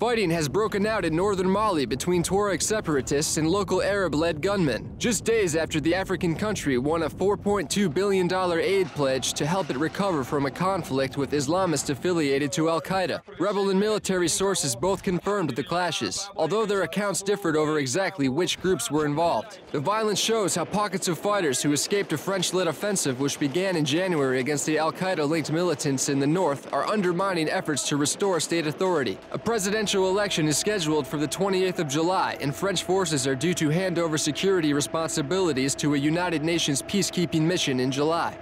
Fighting has broken out in northern Mali between Tuareg separatists and local Arab-led gunmen, just days after the African country won a $4.2 billion aid pledge to help it recover from a conflict with Islamists affiliated to al-Qaeda. Rebel and military sources both confirmed the clashes, although their accounts differed over exactly which groups were involved. The violence shows how pockets of fighters who escaped a French-led offensive which began in January against the al-Qaeda-linked militants in the north are undermining efforts to restore state authority. A presidential election is scheduled for the 28th of July, and French forces are due to hand over security responsibilities to a United Nations peacekeeping mission in July.